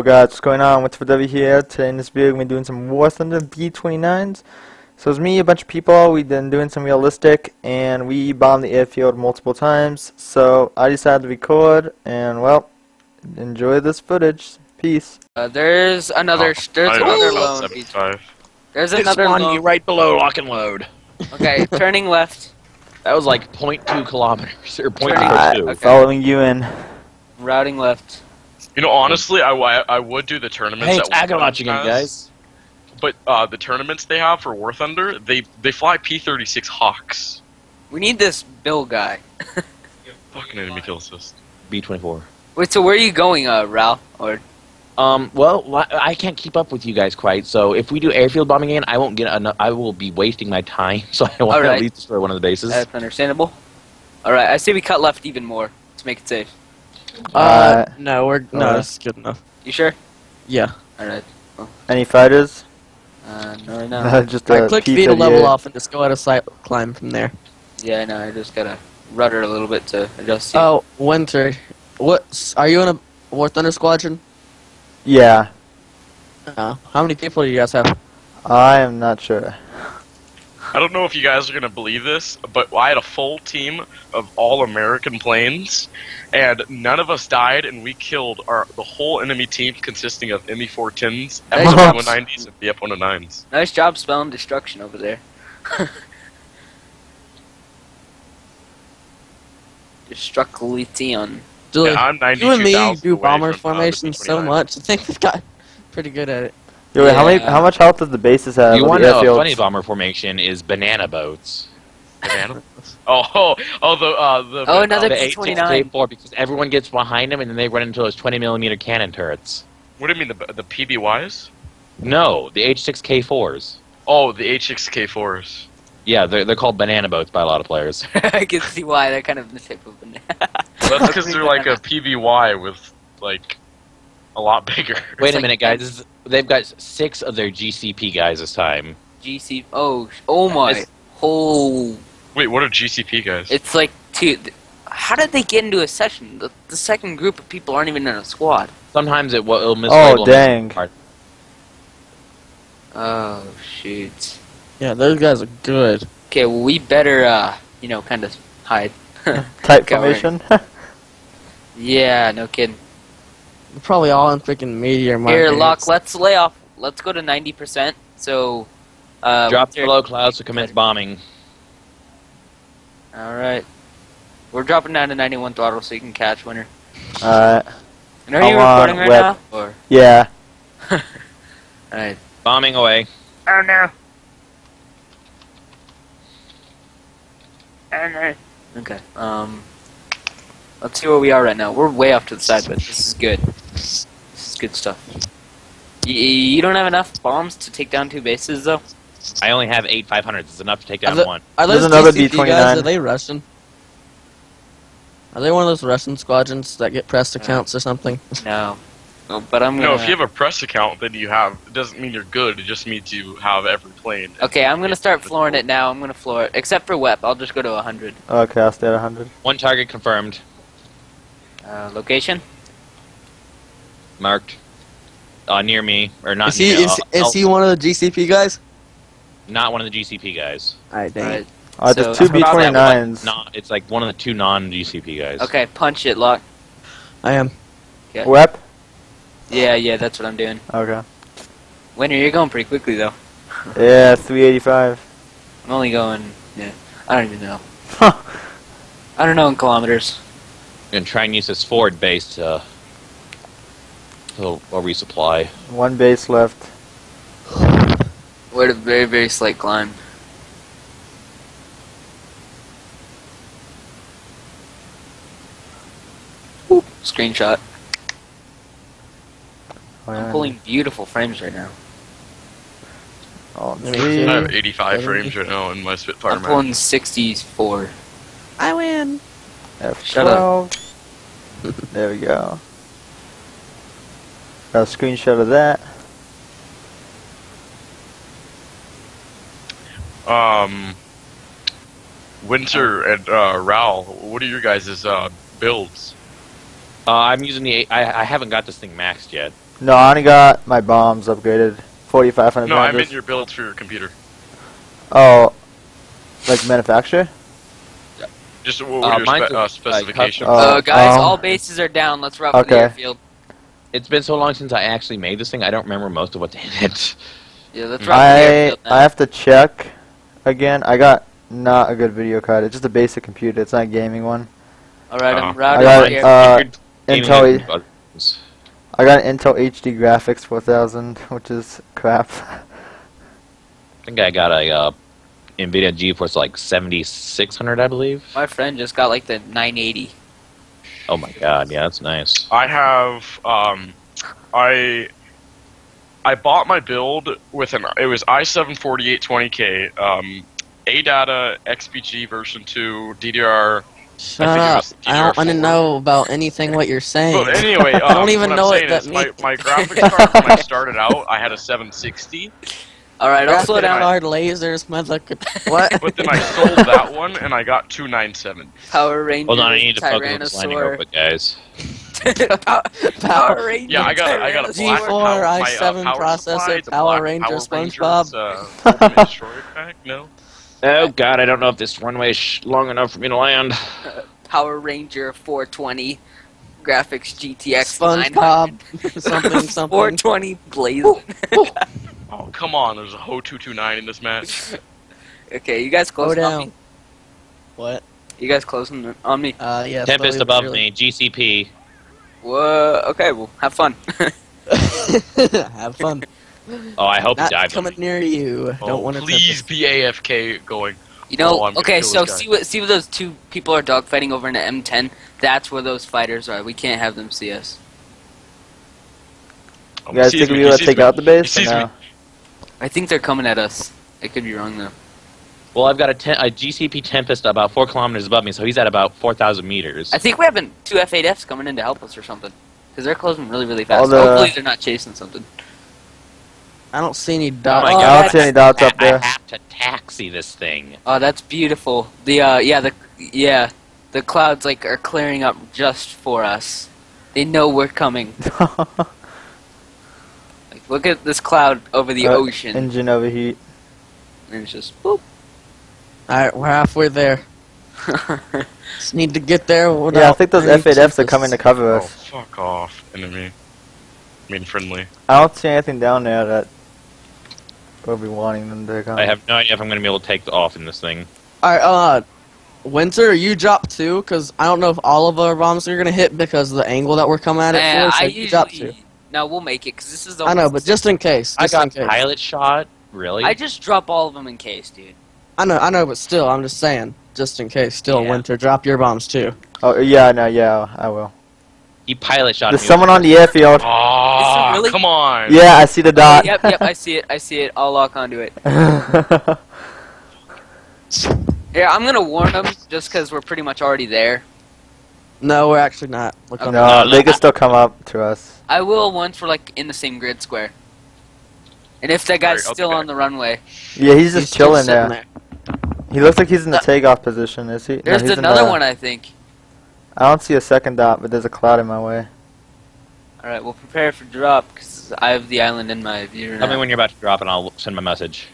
Yo guys, what's going on? What's for W here? Today in this video, we're doing some War Thunder B-29s. So it's me, a bunch of people, we've been doing some realistic, and we bombed the airfield multiple times. So I decided to record, and well, enjoy this footage. Peace. Uh, there's another. Oh, there's I another know, lone. There's It's another spawning lone. you right below lock and load. Okay, turning left, That was like 0.2 kilometers or 0.02. Uh, okay. Following you in. routing left. You know, honestly, I, I, I would do the tournaments. Hey, it's that War Agonotch Thunder again, has, guys. But uh, the tournaments they have for War Thunder, they they fly P-36 Hawks. We need this Bill guy. Fucking enemy kill assist. B24. Wait, so where are you going, uh, Ralph? Or Um, well, I can't keep up with you guys quite. So if we do airfield bombing again, I won't get enough. I will be wasting my time. So I want to at least destroy one of the bases. that's understandable. All right, I say we cut left even more to make it safe. Uh, Uh, no, we're no, uh, it's good enough. You sure? Yeah. All right. Any fighters? Uh, no, right now. Just a Alright, click V to level off and just go out of sight, climb from there. yeah, I know. I just gotta rudder a little bit to adjust. you. Oh, Winter, what? Are you in a War Thunder squadron? Yeah, Uh, how many people do you guys have? I am not sure. I don't know if you guys are gonna believe this, but I had a full team of all American planes, and none of us died, and we killed our the whole enemy team consisting of ME410s, Nice. F190s, and BF109s. Nice job spelling destruction over there. Destruction. Julie, Yeah, I'm you and me do bomber from, the formations so much. I think we've got pretty good at it. Yo, wait, how many? How much health does the bases have? you want to know a funny bomber formation is banana boats. Banana? oh, oh, oh, the uh, the Oh, another The B-29. H6K4 because everyone gets behind them and then they run into those 20 millimeter cannon turrets. What do you mean the the PBYs? No, the H6K4s. Oh, the H6K4s. Yeah, they're, they're called banana boats by a lot of players. I can see why they're kind of the type of banana. That's because they're like a PBY with like a lot bigger. Wait It's a like- minute, guys. Is, they've got six of their GCP guys this time. GC. Oh, oh my. It's- Oh, Wait, what are GCP guys? it's like two. How did they get into a session? The, the second group of people aren't even in a squad. Sometimes it will it'll mislabel Oh, dang. part- Oh shoot. Yeah, those guys are good. Okay, well we better, uh, you know, kind of hide. Type Covering. formation. yeah, no kidding. We're probably all in freaking meteor Here, markings. Locke, let's lay off. Let's go to ninety percent. So, uh, Drop Winter- below clouds to commence bombing. All right. We're dropping down to ninety-one throttle so you can catch winter. Alright. And are I'm you on recording right web. now? Or Yeah. all right. Bombing away. Oh no. Oh no. Okay. Um. Let's see where we are right now. We're way off to the side, but this is good. This is good stuff. Y- you don't have enough bombs to take down two bases, though. I only have eight 500s. It's enough to take down Are the- one. Are There's those another GCP B-29. guys? Are they Russian? Are they one of those Russian squadrons that get pressed accounts or something? No. No, but I'm gonna. no, if you have a press account, then you have. It doesn't mean you're good. It just means you have every plane. Okay, I'm gonna start flooring it now. I'm gonna floor it, except for WEP. I'll just go to 100. Okay, I'll stay at 100. One target confirmed. Uh, location? Marked. Uh, near me. Or not Is he near, is, uh, is he one of the GCP guys? Not one of the GCP guys. Alright, dang. Alright. Alright, So- there's two It's Not that one, B-29s. Not, it's like one of the two non-GCP guys. Okay, punch it, lock. I am. Wep? Yeah, yeah, that's what I'm doing. Okay. Winner, you're going pretty quickly though. Yeah, 385. I'm only going. Yeah, I don't even know. I don't know in kilometers. I'm gonna try and use this forward base to, to a resupply. One base left. We're a very, very slight climb. Oop, screenshot. Oh, I'm pulling beautiful frames right now. Oh, I have 85 Yeah. frames right now in my Spitfire I'm pulling 64. I win. Shut F12. there we go. Got a screenshot of that. Um, Winter and uh, Raul, what are your guys' uh, builds? Uh, I'm using the. I, I haven't got this thing maxed yet. No, I only got my bombs upgraded. 4,500 No, I bombs. meant your builds for your computer. Oh, like manufacturer? Just what were Uh, your mine's spe- a- uh, specifications? Uh, uh, guys, um, all bases are down. Let's route for the okay. airfield. It's been so long since I actually made this thing. I don't remember most of what's in it. Yeah, let's route for the I. I have to check again. I got not a good video card. It's just a basic computer. It's not a gaming one. all right, Uh, I'm I routing got for uh, Intel. is. I got an Intel HD graphics 4000, which is crap. I think I got a uh, NVIDIA GeForce like 7600, I believe. My friend just got like the 980. Oh my god, yeah, that's nice. I have um, I I bought my build with an it was i7 4820K um, ADATA XPG version 2 DDR. Shut think up. I don't want to know about anything what you're saying. But anyway, um, I don't even what know I'm what saying that is my, my graphics card when I started out I had a 760, All right, I'll slow down. card. Hard lasers, motherfucker. What? but then I sold that one and I got 297. Power Ranger. Hold on, I need to focus on this landing real quick, guys. Power, Power Ranger. Yeah, I got a, I got a black G4, power, my, uh, i7 power processor, supply, the Power Ranger, Power SpongeBob. Uh, pack. No. Oh god, I don't know if this runway is long enough for me to land. Power Ranger 420 graphics GTX 900. SpongeBob. something, something. 420 blazing. Oh come on! There's a Ho 229 in this match. okay, you guys close closing on down. me? What? You guys closing on me? Uh, yeah. Tempest slowly above surely. me, GCP. Whoa. Okay, well, have fun. Have fun. Oh, I hope Not he died. coming near you. Oh, Don't want to. please be AFK going. You know, Oh, okay, so see what see what those two people are dogfighting over in the M10. That's where those fighters are. We can't have them see us. Oh, You guys he think me, we he will sees take me. out the base? or sees no? Me. I think they're coming at us. I could be wrong though. Well, I've got a, ten- a GCP Tempest about four kilometers above me, so he's at about 4,000 meters. I think we're having two F8Fs coming in to help us or something. Because they're closing really, really fast. All the- Hopefully they're not chasing something. I don't see any Oh dots. my Oh, I don't see any dots up there. I there. have to taxi this thing. Oh, that's beautiful. The uh, yeah, the yeah, the clouds like are clearing up just for us. They know we're coming. Like, look at this cloud over the Uh, ocean, Engine overheat. and it's just boop. Alright, we're halfway there. Just need to get there without. Yeah, I think those F8Fs are coming to tempests. cover Oh us. fuck off, enemy. I mean friendly. I don't see anything down there that we'll be wanting them to come. I have no idea if I'm going to be able to take off in this thing. Alright, uh, Winter, you drop too, because I don't know if all of our bombs are gonna hit because of the angle that we're coming at it Eh, for. So I you drop two. Usually no, we'll make it because this is the. I know, but just in case. I Just in got case. pilot shot. Really? I just drop all of them in case, dude. I know, I know, but still, I'm just saying, just in case. Still, Yeah. Winter, drop your bombs too. Oh yeah, no, yeah, I will. he pilot shot There's someone on the airfield. Oh, really? come on. Yeah, I see the dot. yep, yep, I see it. I see it. I'll lock onto it. Yeah, I'm gonna warn them just because we're pretty much already there. No, we're actually not. We're coming. no, they can still come up to us. I will once we're like in the same grid square. And if that guy's Alright, I'll still on the runway, Yeah, he's just He's chilling sitting there. He looks like he's in the uh, takeoff position, is he? No, there's he's another the- one I think. I don't see a second dot, but there's a cloud in my way. All right, we'll prepare for drop because I have the island in my view. Tell me when you're about to drop, and I'll send my message.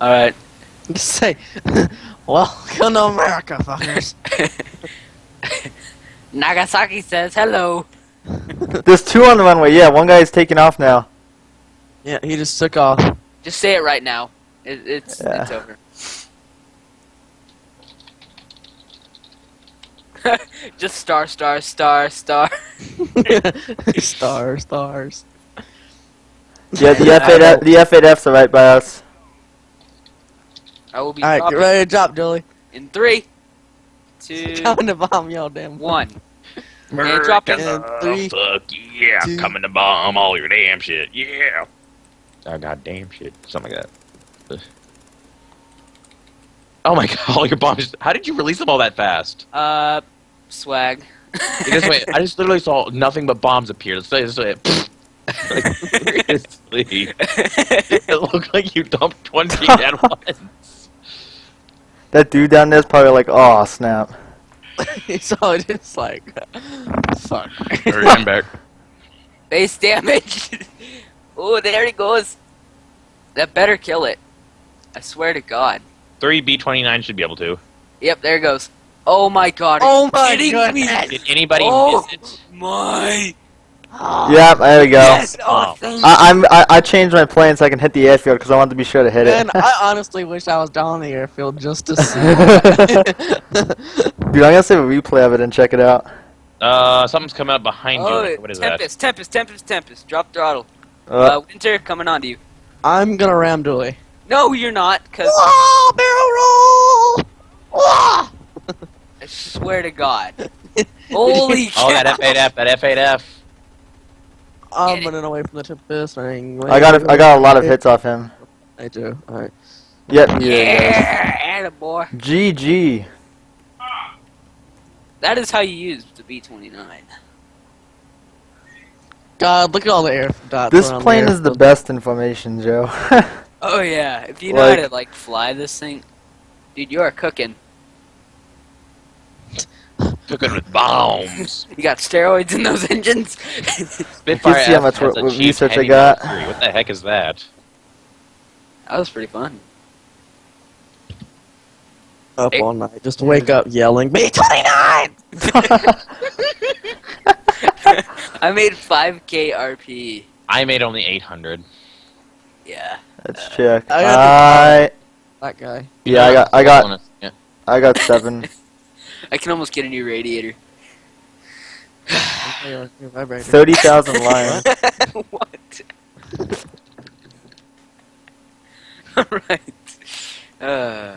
All right. Just say, welcome to America, fuckers. Nagasaki says hello. There's two on the runway. Yeah, one guy is taking off now. yeah, he just took off. Just say it right now. It, it's Yeah. it's over. Just star, star, star, star. stars, stars. Yeah, the F8F, the F8Fs are right by us. I will be Alright, get ready to drop, Jolie. in three, two, Coming to bomb y'all, damn. one. And dropping. And three, Fuck yeah, two- I'm coming to bomb all your damn shit. Yeah. Oh god damn shit. Something like that. Ugh. Oh my god, all your bombs. How did you release them all that fast? Uh, swag. Just wait, I just literally saw nothing but bombs appear. Let's say, let's say, like, seriously. It looked like you dumped 20 at once. That dude down there's probably like, oh snap. He's all just like, fuck. Alright, I'm back. Base damage. oh, there he goes. That better kill it. I swear to God. Three B-29 should be able to. Yep, there it goes. Oh my God. are Oh my kidding goodness. Did anybody Oh. miss it? My. Yep, there we go. Yes. Oh, Oh. thank I, I'm I, I changed my plane so I can hit the airfield because I wanted to be sure to hit Man, it. I honestly wish I was down the airfield just to see. that. Dude, I'm gonna save a replay of it and check it out. Uh, something's coming up behind Oh, you. What is that? Tempest, Tempest, Tempest, Tempest. Drop throttle. Uh, Uh, Winter coming on to you. I'm gonna ram Dooley. No, you're not, because Whoa, barrel roll! Whoa! I swear to God. Holy cow. Oh, that F8F, that F8F. I'm Get it. running away from the Tempest. ring. I got a, I got a lot of hits off him. I do. Alright. Yep, here it Yeah, boy. goes. GG. That is how you use the B-29. God, look at all the air dots. This plane the is the best in formation, Joe. Oh yeah, if you know Like- how to like fly this thing, dude, you are cooking. Cooking with bombs. You got steroids in those engines. Spitfire see how much has re- research I heavy got. mastery. What the heck is that? that was pretty fun. Up Hey. all night. Just wake up yelling, B29! I made 5k RP. I made only 800. Yeah. Let's uh, check. I I That guy. yeah, I got I got Bonus. Yeah. I got seven. I can almost get a new radiator. Okay, your vibrator. Thirty thousand lions. what? Alright. Uh,